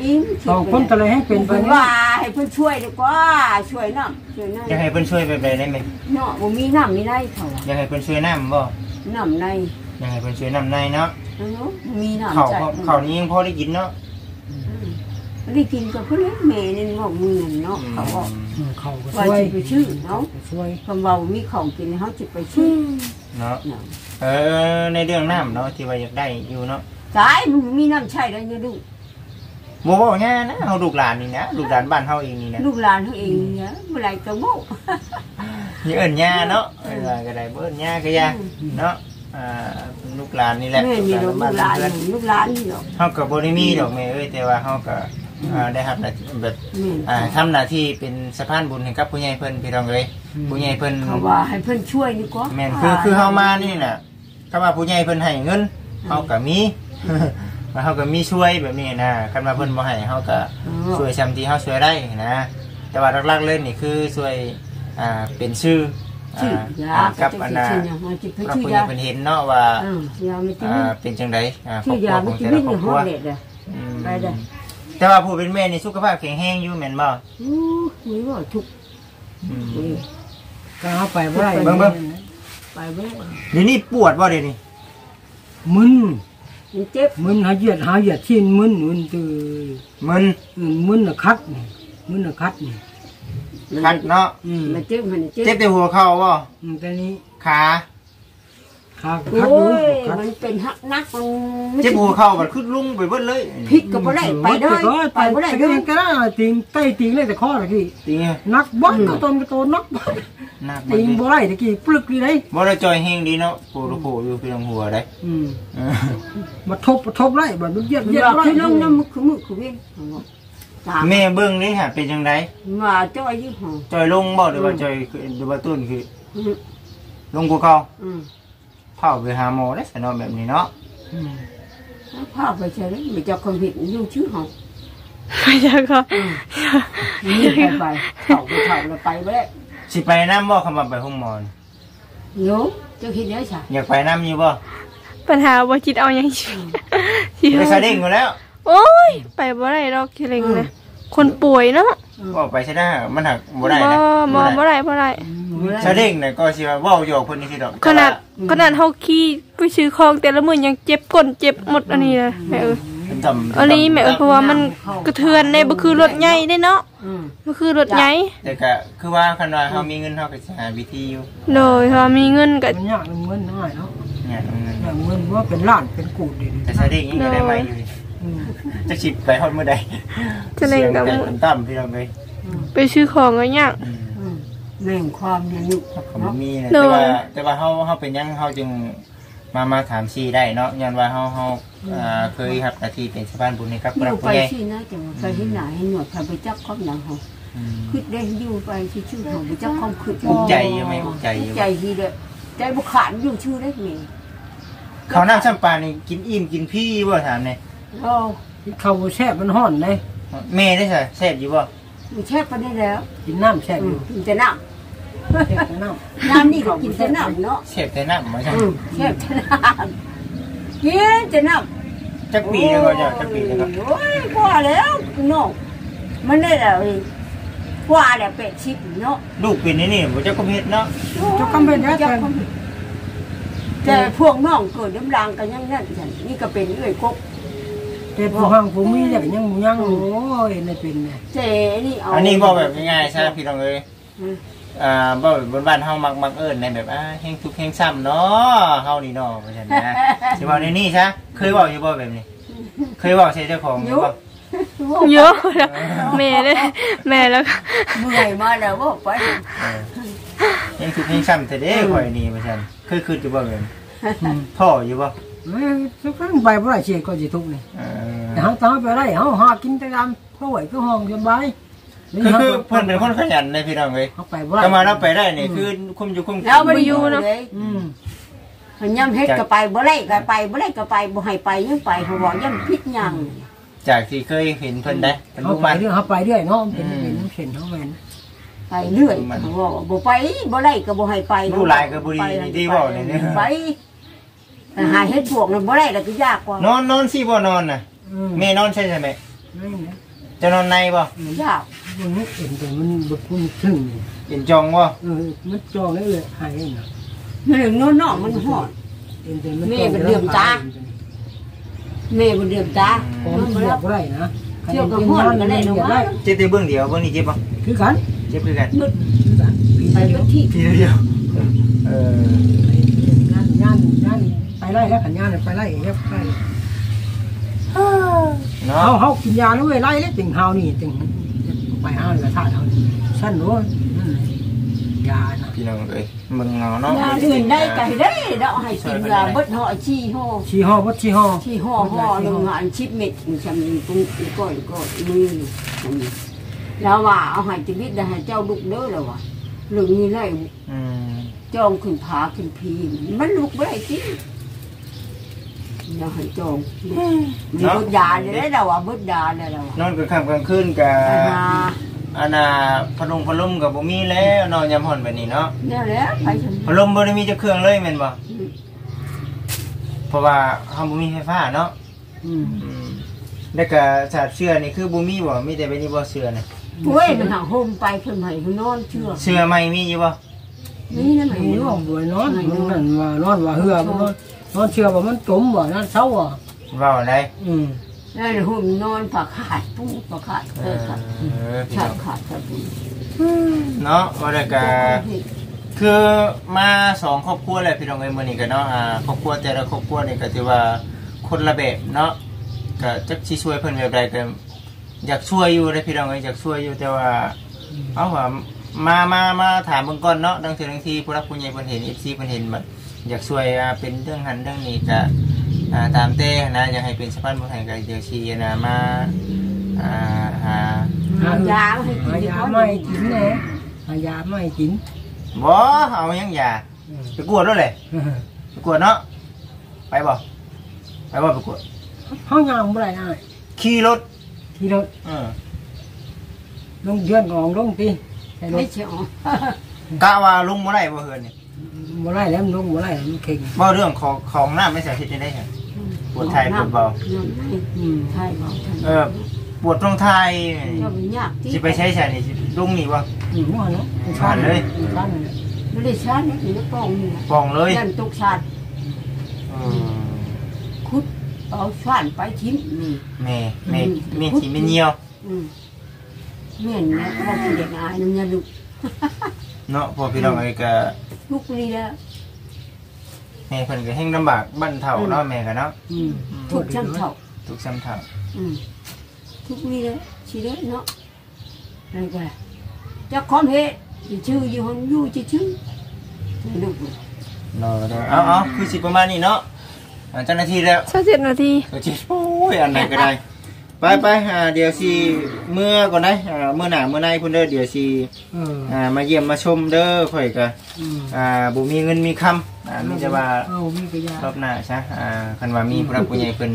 D: อิ่ม
C: สองคนก็เลยให้เป็นไป
D: เพิ่น
C: นี่
D: ว่าให้เพิ่นช่วยดีกว่าช่วยน้ำช่วยน้ำ
A: อยากให้เพิ่นช่วยไปไปได้ไหม
D: เนาะบ่มีน้ำมีได้เขาอะ
A: อยากให้เพิ่นช่วยน้ำบ่
D: น้ำใน
A: อยากให้เพิ่นช่วยน้ำในเนาะ
D: เอนาะมีน้ำ
A: เขา
D: ใจ
A: วเขาวนี้ยังพอได้กินเนาะ
D: ไม่ได้กินกับเพื่อนแม่นี่บอกมือนั่นเนาะเขาบอก
C: อืมเขาก็
D: ว่า
C: ช่วย
D: จะไปชื่อเนาะ
C: ช่วย
D: คำว่ามีของกินเขาจะไปชื่อ
A: เนาะ
D: เนาะ
A: เออในเรื่องน้ำเนาะที่ว่าอยากได้อยู่เนาะ
D: ตายมันมีน้ำใช่แล้วเนี่ยลูก
A: โมบอกง่ายนะเฮาลูกหลานนี่นะลูกหลานบ้านเฮาเองนี่นะ
D: ลูกหลานเขาเองเนี่ยเมื่อไรจะโม่
A: อย่าเอิ้นย่าเนาะเอิ้นว่าก็ได้บ่เอิ้นย่าก็ย่าเนาะอ่าลูกหลานนี่แหละ
D: แม่นี่เราลูกหลาน
A: เพื่อน
D: ลูกหลานนี่หรอก
A: เฮาก็บ่ได้มีดอกแม่เอ้ยแต่ว่าเฮาก็ อ่าได้รับหน้าที่แบบ
D: แม่
A: อ่าทำหน้าที่เป็นสะพานบุญให้กับผู้ใหญ่เพิ่นพี่น้องเอ้ยผู้ใหญ่เพิ่น
D: เขาว่าให้เพื่อนช่วยนี่ก็
A: แม่นคือคือเฮามานี่น่ะคำว่าผู้ใหญ่เพิ่นให้เงินเฮาก็มีว่าเฮาก็มีช่วยแบบนี้นะคันว่าเพิ่นบ่ให้เฮาก็ช่วยซำที่เฮาช่วยได้นะแต่ว่าหลักๆเลยนี่คือช่วยอ่าเป็นชื่อ
D: ชื่อ
A: อ่ายากับอันน่ะ
D: ชื่อยาจิต
A: กับ
D: ชื่อ
A: ผู้ใหญ่
D: ยา
A: เพิ่นเห็นเนาะว่า
D: อืมยาไม่กิน
A: อ่าเป็นจังไดอ่าครอ
D: ชื่
A: บ
D: อ
A: ครั
D: ยาว
A: ข
D: ไม่
A: อง
D: กิน
A: แต่
D: นี่
A: ละครอบครั
D: ห้อ
A: ว
D: งเด็ดเลย
A: อืม
D: ไปเด้อ
A: แต่ว่าผู้เป็นแม่นี่สุขภาพแข็งแรงอยู่แม่นบ่
D: อู้มีว่าทุก
A: อืม
D: นี่
C: ก็เอาไปบ่ได้
A: เบิ่งเบิ่ง
D: ไปเว้ย
A: เดี๋ยวนี้ปวดบ่เดี๋ยวนี้
C: มึน
D: มันเจ็บ
C: มึนหาเหยียดหาเหยียดชิ้นมึนมึนตือ
A: มึน
C: อืมมึนน่ะคัดนี่มึนน่ะคัดนี่
A: คัดเนาะ
C: อืม
D: มันเจ็บมันเจ็
A: เจ็
D: บบ
A: แต่หัวเข่าบ่
C: อืมแต่นี้
A: ขา
C: ขาก็
D: โอ้
C: คัดอยู่
D: ย
C: คัด
D: มันเป็นหักนักมัน
A: เจ็บหัวเข่ามันขึ้นลุ่งไปเบิดเลย
D: พลิกก็บ่ได้ไปได้
C: ก็
D: ไป
C: ไป
D: บ่ได้
C: ไป
D: เด้อ
C: ก็ได้ติงใต้ติงเลยแต่ข้อตะกี้
A: ตีไง
C: นักบอลก็ตนก็โตนักบอล
A: หนัก
C: ติงบ่ได้ตะกี้ปลึกนี่เลย
A: บ่ได้จอยแห้งดีเนาะปูรูปูอยู่เพียงหัวได้
C: อืม
A: เออ
C: มาทบมาทบได้บ่มันเหยียดเหยียด
D: อยาก
C: บ่
D: ขึ้นล
C: ได้
D: งน้ำมือคือมือคือเว้นตาม
A: แม่เบิ่งนี่ฮะเป็นจังได
D: มาจ้อยยี่ห้อ
A: จอยลงบ่หรือว่าจอยคือหรือว่าต้นคือ
D: อืม
A: ลงกว่าเก่า
D: อืม
A: เผาไปหาหมอได้สนอแบบนี้เนาะ
C: อืม
D: พาไปใช่ไหมไม่จะคนผิดอยู่ชื่อห้อง
B: ไม่ใช่ก็
D: นี่ไปไปเข่าไปเข่าแล้วไปบ่ได้
A: สิไปน้ำบ่คำว่าไปห้องหมอน
D: โยจะคิดได้ใช่
A: อยากไปน้ำอยู่บ่
B: ปัญหาว่าจิตเอายังชีชี
A: ไปซาเด้งอยู่แล้ว
B: โอ้ย ไปบ่ได้ดอกคิเลงนะคนป่วยเนาะ
A: บ่ไปใช่ได้มันหักบ่ได้
B: บ่
A: นะ
B: บ่บ่ได้บ่ได้
A: ซาเด้งน่ะก็สิว่าเว้าหยอกเพิ่นนี่สิดอก
B: ขนาดขนาดเฮาขี่ไปซื้อของแต่ละมื้อยังเจ็บก้นเจ็บหมดอันนี้เลยแม่เอ้ย
A: เป็นจำ
B: อันนี้แม่เอ้ยเพราะว่ามันกระเทือนในบ่คือรถใหญ่เด้เนาะ
D: อืม
B: บ่คือรถใหญ่
A: แต่ก็คือว่าคันว่าเฮามีเงินเฮาก็สิหาวิธีอยู่
B: โดยเพราะว่ามีเงินก็
C: มันยากมันเงินน้อยเนาะ
A: เนี่ยเอาเงิน
C: อย่างเงินว่าเป็นล้านเป็นกูดดิ
A: แต่ซาเด้งยังก็ได้ใหม่อยู่ดิ
C: อืม
A: จะสิไปฮอดมื้อใด
B: จะเล่นกับ
A: เสียงแต่ต่ำๆพี่น้องเอ้ย
B: ไปซื้อของก็ยาก
A: อืม
D: อืมแม่งความเนี่ยยุ
A: ผม
D: เนาะ
A: มีนะ
B: โด
A: แต่
B: ย
A: ว่าแต่ว่าเฮาเฮาเป็นหยังเฮาจึงมามาถามชีได้เนาะย้อนว่าเฮาเฮาอ่าเคยรับหน้าที่เป็นสะพานบุญให้กับ
D: อ
A: ผู้รั
D: ยู่
A: ก
D: ไป
A: ผู้ใหญ่
D: ที่นะจังไปที่ไหนให้หนวดพาไปจับข้อมหนังเขา
A: อืม
D: คิดได้อยู่ไปที่ชื่อของไปจับข้อมคิด
A: อุกใจอยู่ไหมอุกใจอยู่
D: ใจดีเลยใจบุขาดอยู่ชื่อได้ไหม
A: ข้าวหน้าช่ำปลานี่กินอิ่มกินพี่บ่ถามเนี่ย
D: โอ้
C: ข้าวแช่บมันห่อนเลย
A: แม่ได้ใช่แซ่บอยู่บ่
D: ไม่แช่ไปได้แล้ว
C: กินน้ำแช่บ
D: อื
C: อ
D: ม
C: ยู่
D: กินแต่น้
C: แช่บน้ำ
D: น้ำนี่ก็กินแต่น้ำเนาะ
A: แซ่บแต่น้ำมาใช่
D: อืมแช่แต่น้ำกินแต่น้ำ
A: จักปีแล้วก็จะจักปีแล้วก็
D: โอ้ยกว่าแล้วน้องมันได้แล้วกว่าแล้วเป็ดชิปเนาะ
A: ลูกเป็นนี่นี่บ่จักก็เฮ็ดเนาะำ
C: เจ้าคำเป็นนะ
D: จั
C: แต่
D: กคำแต่พวกน้องเกิดน้ำรางกันยังนั่นฉันนี่ก็เป็นเอ้ยกบ
C: แต่ผู้ห้างผู้มีอย่างยังยังโอ้ยในเป็นไง
D: เจนี่เอา
A: อันนี้บ่แบบง่ายๆใช่พี่น้องเอ้ย
D: อืม
A: อ่าบ่แบบบนบ้านเฮามักมักเอิ้นในแบบอ่าแฮงทุกข์แฮงซ้ำเนาะเฮานี่เนาะว่าซั่นนะสิเว้าในนี่ซะเคยเว้าอยู่บ่แบบนี้ เคยเว้าใส่เจ้าของอยู่บ่
B: เยอะแล้วแม่เลยแม่แล้วก็
D: เมื่อยมาแล้วว่าไป
A: เออยังทุกข์ยังซ้ำแต่เด้ข่อยนี่ว่าซั่นเคยคิดอยู่บ่แบบนี้ท่ออยู่บ่
C: เอ้ยทุกครั้งไปบ่ได้เชียก็สิทุกนี่
A: เอ
C: แต่
A: อ
C: เฮาตามไปได้เฮาหากินแต่ตามเขาไหวก็ห้องสบาย
A: คือคือเพิ่นเป็นคนขยันเลยพี่น้องเอ้ย
C: เฮาไปบ่ได้
A: ก็มารับไปได้นี่คือคุมอยู่คุมกิน
D: แล้วไม่ได้อยู่เลย
C: อืม
D: มันย่ำเฮ็ดก็ไปบ่ได้ก็ไปบ่ได้ก็ไปบ่ให้ไปยังไปเขาบอกย่ำพิษยัง
A: จากที่เคยเห็นเพิ่นได้เป็น
C: เฮา
A: ลูก
C: ไป
A: มัน
C: เรื่อยเฮาไปเรื่อยเนาะเป็นเป็นน้ำเข็นเฮาแม่น
D: ไปเรื่อยเขาบอกบ่ไปบ่ได้ก็บ่ให้ไป
A: ลูกหลายก็บ่ดีดีบ่นี่เนี่ย
D: ไปแต่หาเฮ็ดพวกนั้นบ่ได้แล้วก็ยากกว่าน
A: อนนอนสิบ่นอนน่ะ
C: อืม
A: แม่นอนใช่ใช่ไหม
C: นี่นะ
A: จะนอนในบ่
D: ยาก
C: มันนึกเห็นแต่มันบ่คุ้นถึงนี่
A: เป็นจองบ่
C: เออมันจองได้เลยหายน่ะ
D: มันเรื่องน้องๆมันฮอด
C: เห็นแต่มัน
D: แม่เป็นเหลื่อมตา
A: อ
D: แม่บ่เดือมตา
C: ผม
D: มันบ่
C: เรีย
D: รั
C: ก
D: บ
C: บ่ได้นะ
D: เที่ยวกับพ่อก็ได้นะวะ
C: ได้
A: เจ็บแต่เบื้องเดียวเบื้องนี้เจ็บปะ
C: คือกัน
A: เจ็บคือกัน
D: มืด
C: คือกัน
D: ไปเบิดที่
A: ทีเดียวเออ
C: งานงานงานไปไล่แล้วขันงานไปไล่เฮ็ดไป
A: เนาะ
C: เฮาเฮากินยาแล้วเว้ยไล่แล้วจึงเฮานี่จึง ไปหาเลยท่าเฮาสั้นโน้นนั่นแหละยานะ
A: พี่น้องเอ้ยมึงเงาเนาะ
D: ยาอื่นได้ไก่ได้ดอกให้กินยาเบิดห่อชี้ห่อ
C: ชีห่อบ่ชีห่อ
D: ชี้ห่อห่อลงหันชิปเม็ดจำนี้ตุ้งก้อยก้อยมือจำนี้แล้วว่าเอาให้ชีวิตได้ให้เจ้าลูกเด้อแล้วว่าเรื่องนี้ไล่
A: อืม
D: จองขึ้นผาขึ้นพีมันลูกบ่ได้จริง อย่าให้จองมันเบิดยาเลยได้แล้วว่าเบิดยาเลยแล้วว่าน
A: อนกลางค่ำกลางคืนกับ
D: อันน่ะ
A: อันน่ะพะลงพะลมกับบ่มีแล้วนอนยามห่อนแบบนี้เนาะ
D: เนี่ยแหละไปฉัน
A: พะลมบ่ได้มีจักเครื่องเลยแม่นบ่เพราะว่าเฮาบ่มีไฟฟ้าเนาะ
C: อืม
A: อืมแล้วก็สาดเสื้อนี่คือบ่มีบ่มีแต่แบบนี้บ่เสื้อนี่
D: เว้ยมันหาโฮมไปเพิ่นให้เพิ่นนอนเชื่อ
A: เสื้อใหม่มีอยู่บ่
D: นี่นั่นไหน
C: นี่
D: นอ
C: ว่านบ่นอนมันนั่นว่านอนว่าเหือบ่ นอนนอนเชื่อว่ามันจมบ่นั่นเซาอะ
A: เว้าได้
C: อืม
D: นั่นโฮมนอนผักขาดปุ๊บผักขาด
A: เอ
D: เออ
A: อ
D: ขาด
A: พี่
D: ชา
A: น้อง
D: ขาดขาดปุ๊บ
A: เนาะว่าแล้วก็คือมาสองครอบครัวแหละพี่น้องเอ้ยมื้อนี้ก็เนาะอ่าครอบครัวแต่ละครอบครัวนี่ก็ถือว่าคนละแบบเนาะก็จักสิช่วยเพิ่นแบบใดก็อยากช่วยอยู่เด้อพี่น้องเอ้ยอยากช่วยอยู่แต่ว่า เอาว่ามามามาถามเบิ่งก่อนเนาะดังเทื่อดังทีผู้รับผู้ใหญ่เพิ่นเห็น FC เพิ่นเห็นแบบ อยากช่วยอ่าเป็นเรื่องหันเรื่องนี้ก็อ่าตามเต้นะอยากให้เป็นสะพานบุญให้ก็เดี๋ยวสินะมาอ่าหา
D: หายาให้กิ
C: หาน
D: ดี
C: ยาก
D: ว่า
C: ไม่กินแน่หายาไม่กิน
A: บ่เอาหยังอย่าไปกวดแล้วแหละไปกวดเนาะไปบ่ไปบ่ไปกวด
C: เฮาย่างบ่ได้อ้าย
A: ขี่รถ
C: ที่รถ
A: เออ
C: ลงเดือนกองลงติใช่ร
D: ไม่
C: ถ
D: ใช่อ๋อกะ
A: ว่าลุงบ่ได้บ่เฮือนนี่
C: บ่ได้แล้วมันลงบ่ได้มันเข่ง
A: บ่เรื่องของของน้ำไม่ใส่คิดได้ไงปวดไทยปวดเบา
C: อืม
D: ไทยเบา
A: เออปวดตรงไทย
D: ชอบยากที่
A: สิไปใช้ใช่นี่สิลุงนี่บ่
C: อืมว่าเนาะ
A: ผ่านเลย
C: ผ่านเลย
D: ไม่ได้ชาตินี่นะป้องนี่
A: ปองเลย
D: ยันตกชาติ
A: เออ
D: คุดเอาชาติไปทิ้งนี่
A: แม่แม่แม่สิไม่เหี่ยว
D: อืมแม่นนะว่าเป็นเด็กอายน้ำยาลูก
A: เนาะพอพี่น้องเอ้ยก็
D: ลูกนี่แล้ว
A: แม่เพิ่นก็แฮงลำบากบ้านเฒ่าเนาะแม่ก็เนาะ
C: อืม
D: ทุกชั้นเท่า
A: ทุกซ้ำเฒ่า
D: อืมทุกนี่แล้วชีเด้เนาะอะไรกันจะคอมเฮดชื่ออยู่ห้องอยู่จะชื่อลูก
A: เนาะเนาะเอาเอาคือสิประมาณนี้เนาะอ่าเจ้าหน้าที่แล้ว
B: สักเจ็ดนาที
A: ก็สิโอ้ยอันไหนก็ได้ ไปไปอ่าเดี๋ยวสิเมื่อก่อนนะอ่าเมื่อหน้าเมื่อในพุ่นเด้อเดี๋ยวสิ
C: เออ
A: อ่ามาเยี่ยมมาชมเด้อข่อยก็
C: อืม
A: อ่าบ่มีเงินมีคำอ่ามีแต่ว่า
C: เอามีกระยาร
A: อบหน้าซะอ่าคันว่ามีผู้รับผู้ใหญ่เพิ่น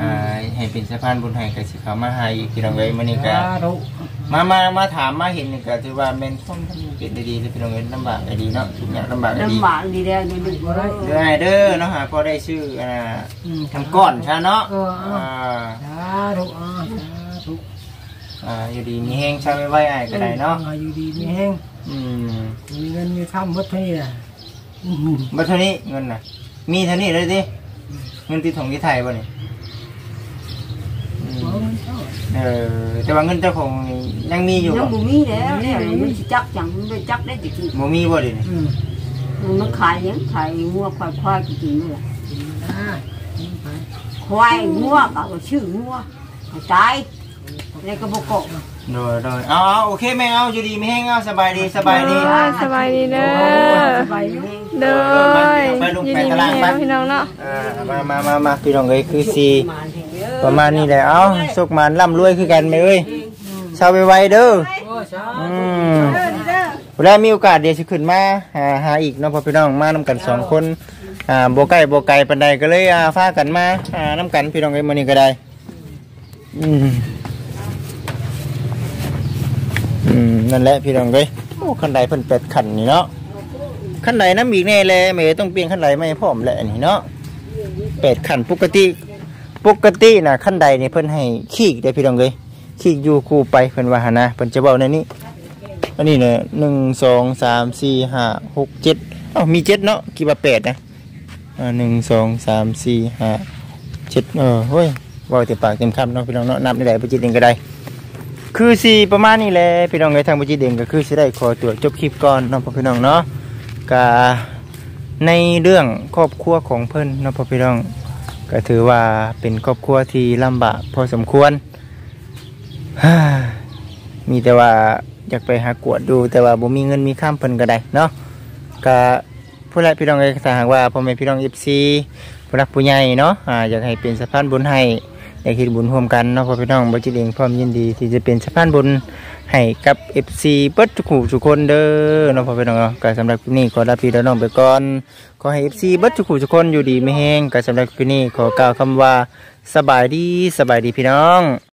A: อ่าให้เป็นสะพานบุญให้ก็สิเข้ามาหาอีกพี่น้องเอ้ยมื้อนี้ก็
C: สาธุ
A: มา มา มาถามมาเห็นนี่ก็ถือว่าแม่นความทำเป็นได้ดีเลยพี่น้องเอ้ยลำบากได้ดีเนาะทุกอย่างลำบากได้ดี
D: ลำบากดีแล้วนี่ลูก
A: เด้อให้เด้อเนาะหาพอได้ชื่ออ่า
C: อืม
A: ทำก้อนซะเนาะ
C: เออเอา
A: อ่า
C: สาธุอ่าสาธุ
A: อ่าอยู่ดีมีแฮงชาไว้ไว้อ้ายก็ได้เนาะ
C: ออยู่ดีมีแห้ง
A: อืม
C: มีเงินมีคำหมดเท่านี้แหละอืม
A: บ่เท่านี้เงินน่ะมีเท่านี้เลยดิเงินที่ถงที่ไทยบ่นี่ อื
C: เอา
A: ม
C: เงินเข้า
A: เออแต่ว่าเงินเจ้าของนี่ยังมีอยู่
D: ยั
A: บ่
D: งบ่มีแล้วเนี่ยมันสิจักจังมันไปจักได้จริง
A: บ่มีบ่เดินี่
C: อืม
D: ๆมันขายยังขายงัวควายควายจริงๆนี่แหละ
C: ได้ไป
D: ควายงัวก็ชื่องัวตายแล้วก็บ่เกาะ
A: โดยโดยเอาเอาโอเคแม่เอาอยู่ดีมีแฮงเอาสบายดีสบายดี
B: เออสบายดีเด้อ
C: ไป
B: เด้อยินดีมีแฮงพี่น้องเนาะ
A: อ่ามามามามาพี่น้องเอ้ยคือสี ประมาณนี้แหละเอาสุกมันร่ำรวยคือกันไหมเอ้ยชาวไวๆเด้อ
C: โอ้สา
A: อืมแล้วมีโอกาสเดี๋ยวจะขึ้นมาหาหาอีกเนาะพ่อพี่น้องมานํกันสองคนอ่าโบใกล้โบไกลปันใดก็เลยอ่าฟ้ากันมาอ่าน้ำกันพี่น้องเอ้ยมื้อนี้ก็ได้อืมอืมนั่นแหละพี่น้องเอ้ยโอ้คันใดเพิ่นเป็ดขันนี่เนาะคันใดน้ำอีกแน่เลยแม่ต้องเปลี่ยนคันใดไม่พร้อมแหละนี่เนาะเป็ดขันปกติ ปกติน่ะคันใดนี่เพิ่นให้ขี้ได้พี่น้องเอ้ยขี้อยู่คู่ไปเพิ่นว่าหนนะเพิ่นจะเว้าในนี้อันนี้เนี่ยหนึ่งสองสามสี่ห้าหกเจ็ดเอ้ามีเจ็ดเนาะกี่ว่าแปดนะอ่าหนึ่งสองสามสี่ห้าเจิตเออเฮ้ยว่าเต็มปากเต็มคำเนาะพี่น้องเนาะนับได้บ่จิตเองก็ได้ คือสิประมาณนี้แหละพี่น้องเอ้ยทางบ่จิตเองก็คือสิได้ขอตัวจบคลิปก่อนเนาะพ่อพี่น้องเนาะก็ในเรื่องครอบครัวของเพิ่นเนาะพ่อพี่น้อง ก็ถือว่าเป็นครอบครัวที่ลำบากพอสมควร มีแต่ว่าอยากไปหากวดดู แต่ว่าบ่มีเงินมีข้ามเพิ่นก็ได้เนาะก็ผู้ใดพี่น้องเอ้ยถ้ารว่าพ่อแม่พี่น้อง FC ผู้รักผู้ใหญ่เนาะออยากให้เป็นสะพานบุญให้ อยากเฮ็ดบุญร่วมกันเนาะพ่อพี่น้องบ่จิตเองพร้อมยินดี ที่จะเป็นสะพานบุญให้กับ FC เบิดทุกคู่ทุกคนเด้อเนาะพ่อพี่น้องเนาะก็สำหรับคลิปนี้ขอลาพี่น้องไปก่อนขอให้ FC เบิดทุกคู่ทุกคนอยู่ดีไม่แห้งก็สำหรับคลิปนี้ขอกล่าวคำว่าสบายดีสบายดีพี่น้อง